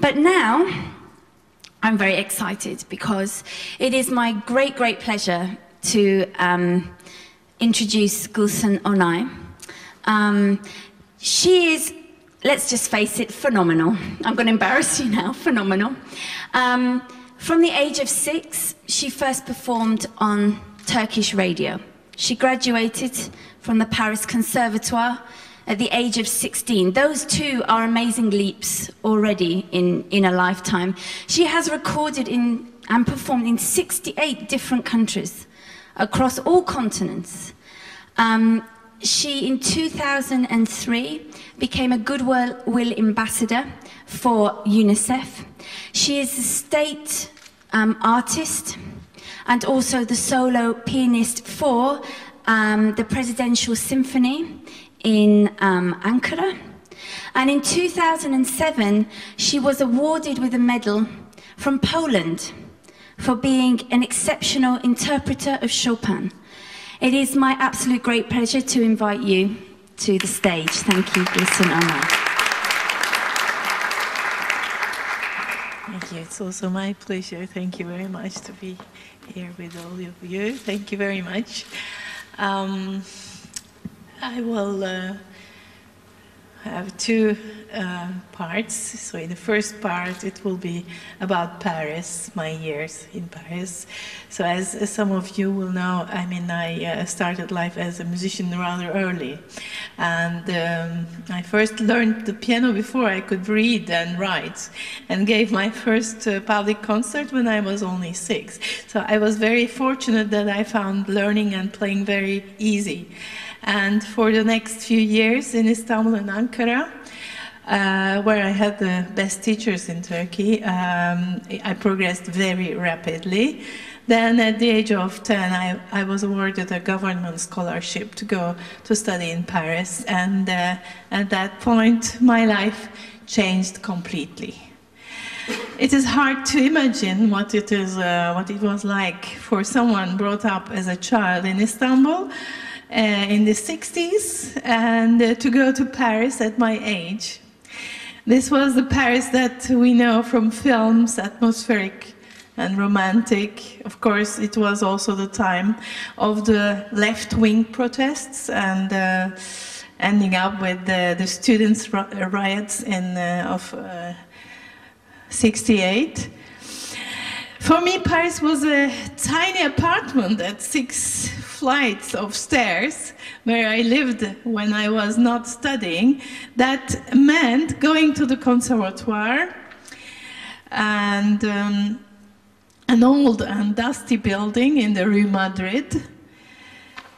But now, I'm very excited because it is my great, great pleasure to um, introduce Gülsin Onay. Um, she is, let's just face it, phenomenal. I'm going to embarrass you now, phenomenal. Um, from the age of six, she first performed on Turkish radio. She graduated from the Paris Conservatoire at the age of 16. Those two are amazing leaps already in, in a lifetime. She has recorded in, and performed in 68 different countries across all continents. Um, she, in 2003, became a Goodwill Ambassador for UNICEF. She is a state um, artist and also the solo pianist for um, the Presidential Symphony in um, Ankara. And in 2007, she was awarded with a medal from Poland for being an exceptional interpreter of Chopin. It is my absolute great pleasure to invite you to the stage. Thank you, Gülsin Onay. Thank you. It's also my pleasure. Thank you very much to be here with all of you. Thank you very much. Um, I will uh, have two uh, parts. So in the first part, it will be about Paris, my years in Paris. So as, some of you will know, I mean, I uh, started life as a musician rather early. And um, I first learned the piano before I could read and write and gave my first uh, public concert when I was only six. So I was very fortunate that I found learning and playing very easy. And for the next few years in Istanbul and Ankara, uh, where I had the best teachers in Turkey, um, I progressed very rapidly. Then at the age of 10, I, I was awarded a government scholarship to go to study in Paris. And uh, at that point, my life changed completely. It is hard to imagine what it is, uh, what it was like for someone brought up as a child in Istanbul in the 60s and uh, to go to Paris at my age. This was the Paris that we know from films, atmospheric and romantic. Of course, it was also the time of the left-wing protests and uh, ending up with the, the students' riots in, uh, of uh, 68. For me, Paris was a tiny apartment at six flights of stairs where I lived when I was not studying. That meant going to the conservatoire and um, an old and dusty building in the Rue Madrid.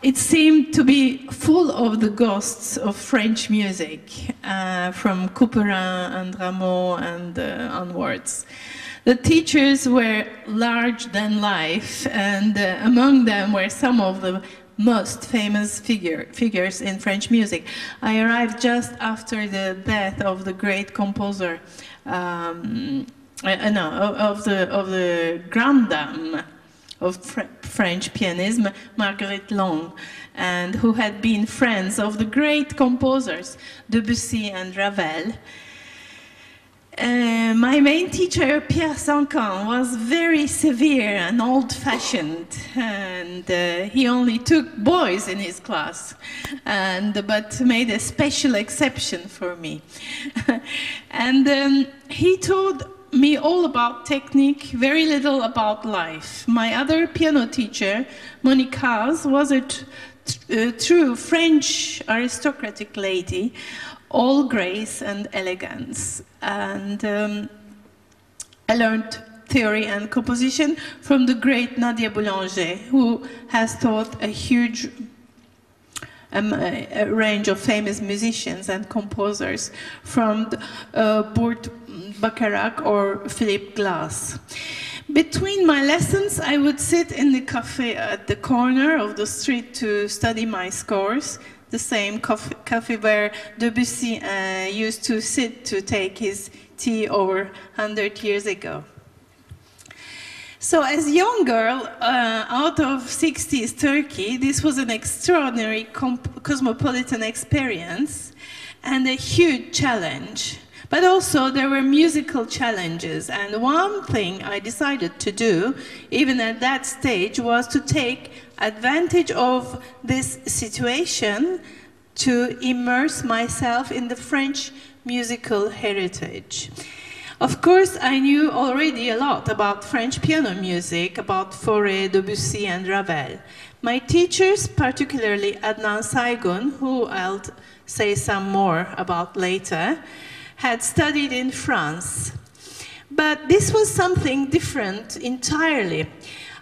It seemed to be full of the ghosts of French music uh, from Couperin and Rameau and uh, onwards. The teachers were large than life, and uh, among them were some of the most famous figure, figures in French music. I arrived just after the death of the great composer, um, uh, no, of the, of the grande dame of Fr French pianism, Marguerite Long, and who had been friends of the great composers, Debussy and Ravel. My main teacher, Pierre Sancan, was very severe and old-fashioned, and uh, he only took boys in his class, and but made a special exception for me. and um, he taught me all about technique, very little about life. My other piano teacher, Monique was a uh, true French aristocratic lady all grace and elegance. And um, I learned theory and composition from the great Nadia Boulanger, who has taught a huge um, a range of famous musicians and composers from uh, Burt Bacharach or Philip Glass. Between my lessons, I would sit in the cafe at the corner of the street to study my scores, the same coffee, where Debussy uh, used to sit to take his tea over 100 years ago. So as a young girl uh, out of 60s Turkey, this was an extraordinary cosmopolitan experience and a huge challenge. But also there were musical challenges, and one thing I decided to do, even at that stage, was to take advantage of this situation to immerse myself in the French musical heritage. Of course, I knew already a lot about French piano music, about Fauré, Debussy, and Ravel. My teachers, particularly Adnan Saygun, who I'll say some more about later, had studied in France. But this was something different entirely.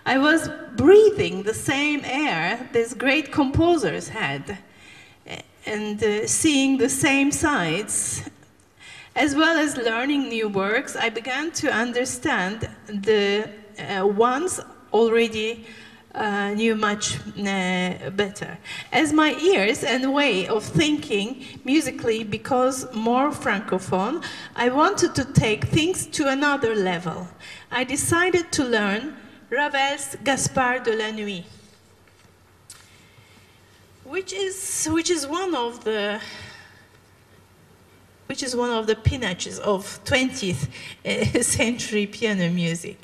I was breathing the same air these great composers had and uh, seeing the same sights as well as learning new works, I began to understand the uh, ones already uh, knew much uh, better. As my ears and way of thinking musically because more francophone, I wanted to take things to another level. I decided to learn Ravel's Gaspard de la Nuit, which is, which is one of the which is one of the pinnacles of 20th eh, century piano music.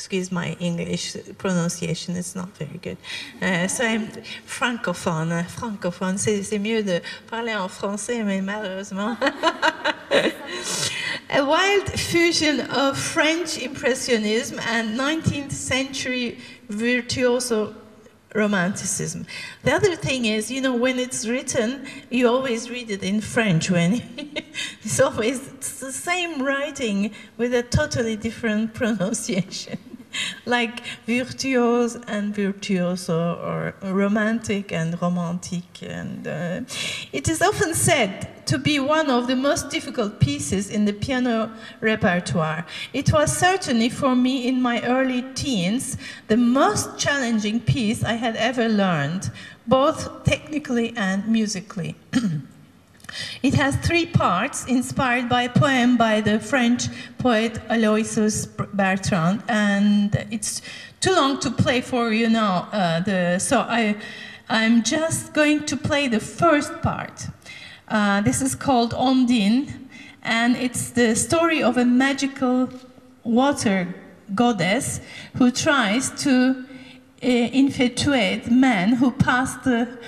Excuse my English pronunciation, it's not very good. Uh, so I'm francophone. Francophone, c'est mieux de parler en français, mais malheureusement. A wild fusion of French Impressionism and 19th century virtuoso romanticism. The other thing is, you know, when it's written, you always read it in French when it's always it's the same writing with a totally different pronunciation. Like virtuose and virtuoso or romantic and romantic and uh, it is often said to be one of the most difficult pieces in the piano repertoire. It was certainly for me in my early teens the most challenging piece I had ever learned, both technically and musically. It has three parts inspired by a poem by the French poet Aloysius Bertrand, and it's too long to play for you now. Uh, the, so I, I'm just going to play the first part. Uh, this is called Ondine, and it's the story of a magical water goddess who tries to uh, infatuate men who pass the,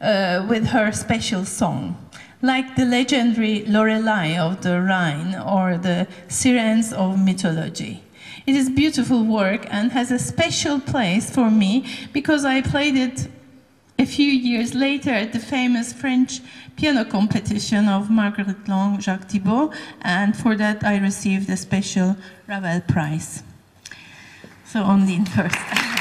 uh, with her special song. Like the legendary Lorelei of the Rhine or the sirens of mythology. It is beautiful work and has a special place for me because I played it a few years later at the famous French piano competition of Marguerite Long, Jacques Thibaud, and for that I received a special Ravel Prize. So Ondine first.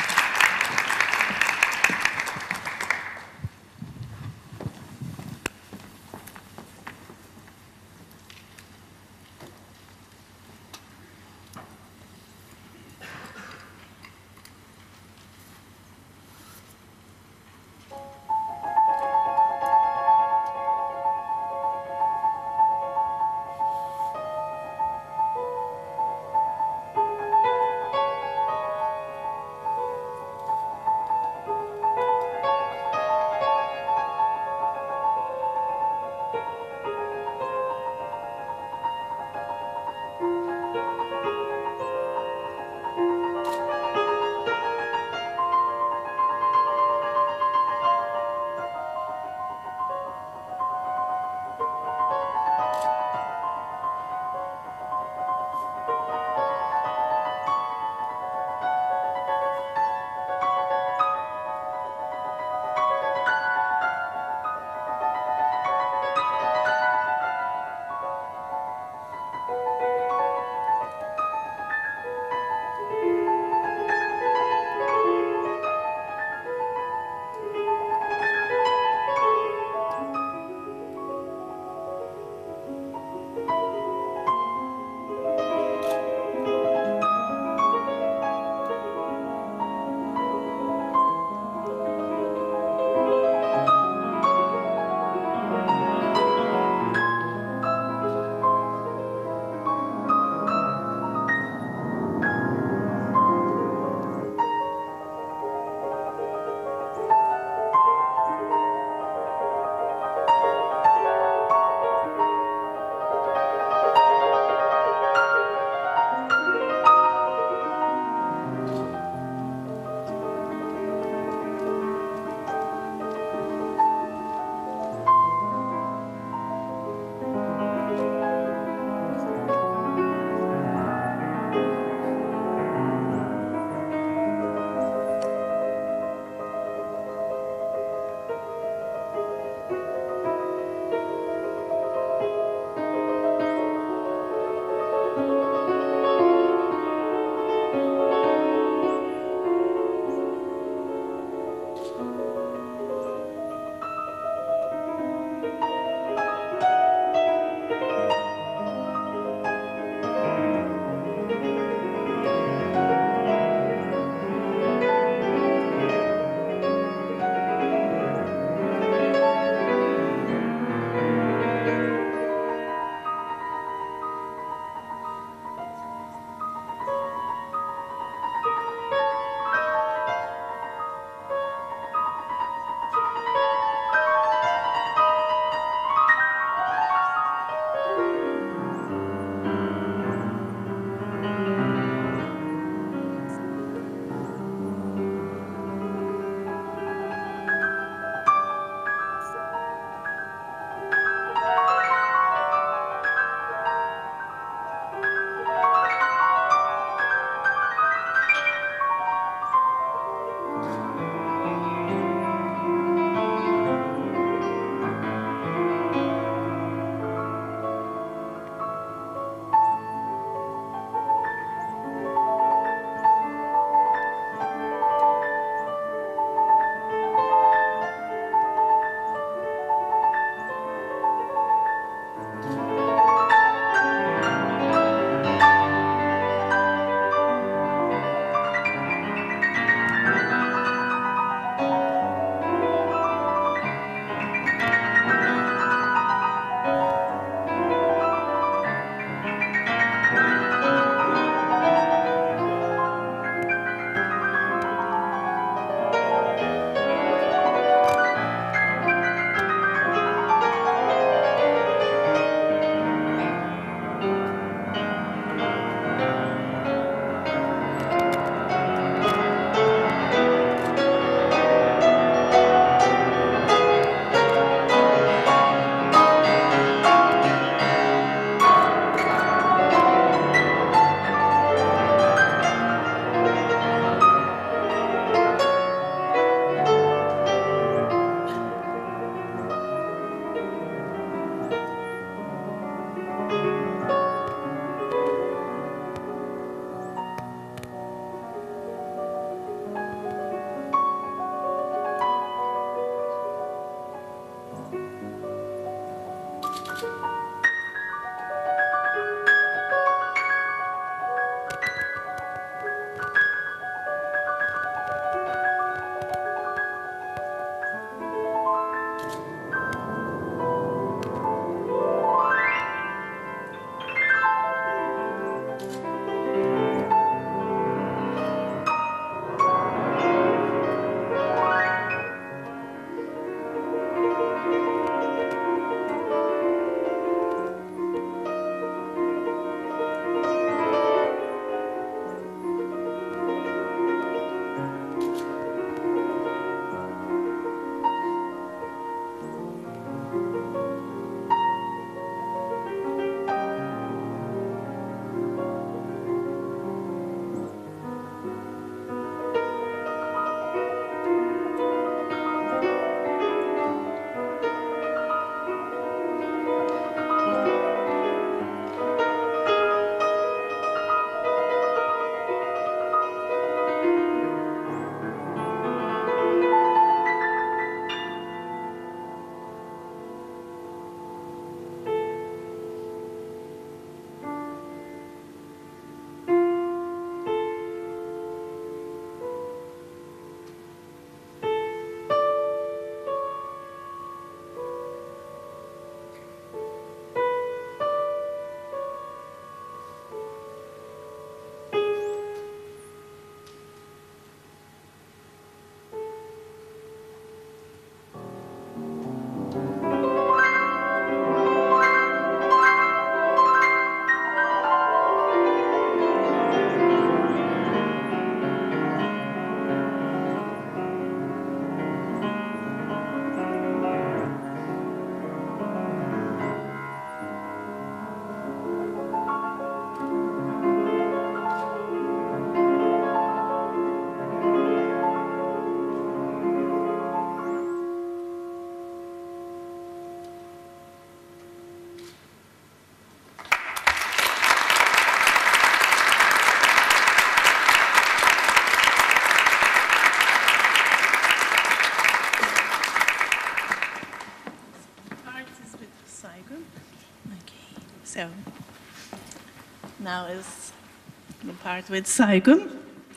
part with Saygun,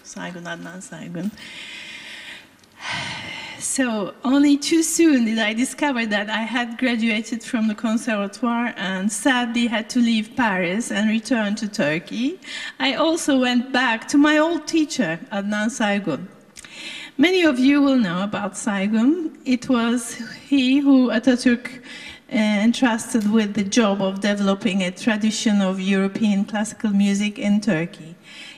Saygun Adnan Saygun. So only too soon did I discover that I had graduated from the conservatoire and sadly had to leave Paris and return to Turkey. I also went back to my old teacher, Adnan Saygun. Many of you will know about Saygun. It was he who Atatürk eh, entrusted with the job of developing a tradition of European classical music in Turkey.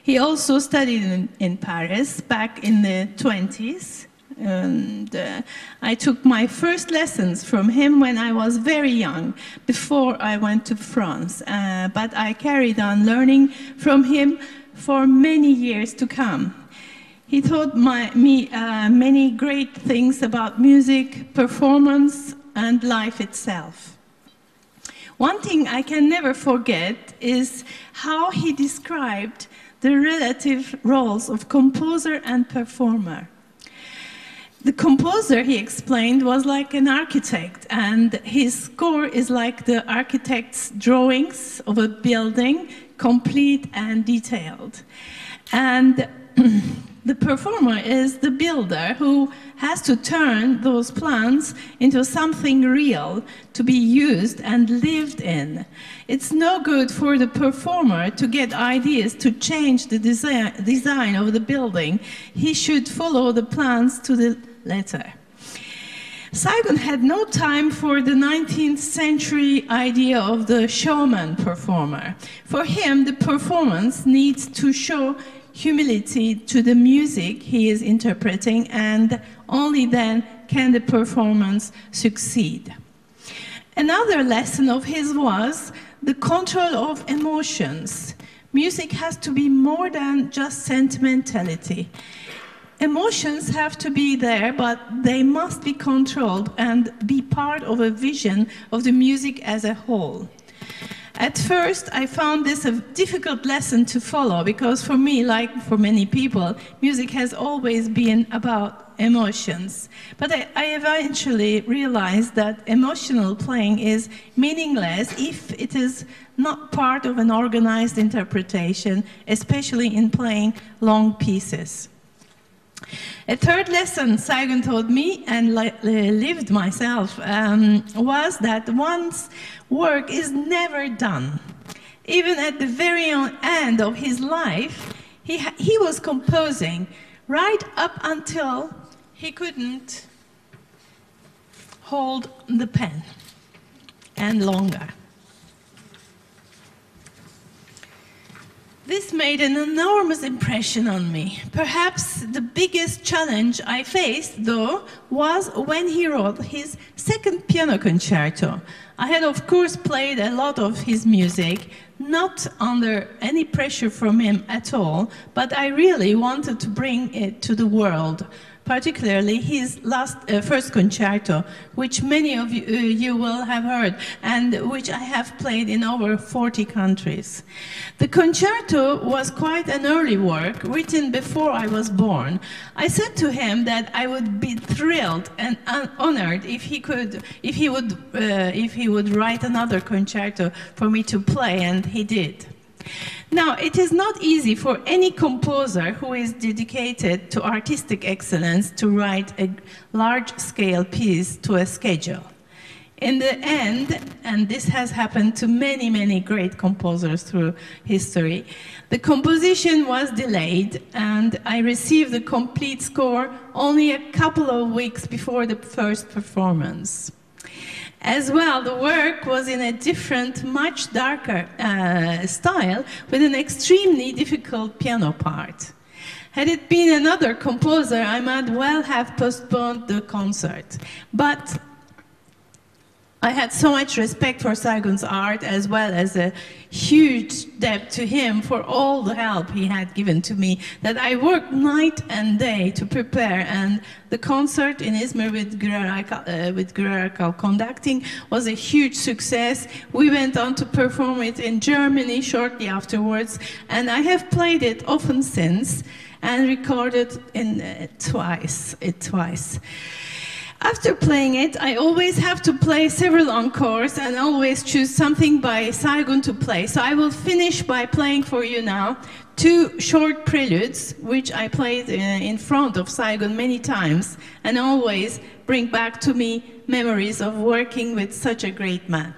He also studied in, in Paris back in the 20s. And uh, I took my first lessons from him when I was very young, before I went to France. Uh, but I carried on learning from him for many years to come. He taught my, me uh, many great things about music, performance, and life itself. One thing I can never forget is how he described the relative roles of composer and performer. The composer, he explained, was like an architect, and his score is like the architect's drawings of a building, complete and detailed. And the performer is the builder who has to turn those plans into something real to be used and lived in. It's no good for the performer to get ideas to change the design, design of the building. He should follow the plans to the letter. Saygun had no time for the 19th century idea of the showman performer. For him, the performance needs to show humility to the music he is interpreting, and only then can the performance succeed. Another lesson of his was the control of emotions. Music has to be more than just sentimentality. Emotions have to be there, but they must be controlled and be part of a vision of the music as a whole. At first, I found this a difficult lesson to follow because for me, like for many people, music has always been about emotions. But I, I, eventually realized that emotional playing is meaningless if it is not part of an organized interpretation, especially in playing long pieces. A third lesson Saygun taught me and lived myself um, was that one's work is never done. Even at the very end of his life, he, he was composing right up until he couldn't hold the pen and longer. This made an enormous impression on me. Perhaps the biggest challenge I faced, though, was when he wrote his second piano concerto. I had, of course, played a lot of his music, not under any pressure from him at all, but I really wanted to bring it to the world particularly his last uh, first concerto, which many of you, uh, you, will have heard and which I have played in over 40 countries. The concerto was quite an early work, written before I was born. I said to him that I would be thrilled and honored if he could, if he would, uh, if he would write another concerto for me to play, and he did. Now, it is not easy for any composer who is dedicated to artistic excellence to write a large-scale piece to a schedule. In the end, and this has happened to many, many great composers through history, the composition was delayed and I received the complete score only a couple of weeks before the first performance. As well, the work was in a different, much darker uh, style with an extremely difficult piano part. Had it been another composer, I might well have postponed the concert. But I had so much respect for Saygun's art as well as a huge debt to him for all the help he had given to me that I worked night and day to prepare and the concert in Izmir with Gürer uh, with conducting was a huge success. We went on to perform it in Germany shortly afterwards and I have played it often since and recorded in uh, twice, it twice. After playing it, I always have to play several encores and always choose something by Saygun to play. So I will finish by playing for you now two short preludes, which I played uh, in front of Saygun many times and always bring back to me memories of working with such a great man.